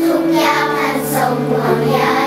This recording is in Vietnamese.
Thúc nhau thành sông hoàng gia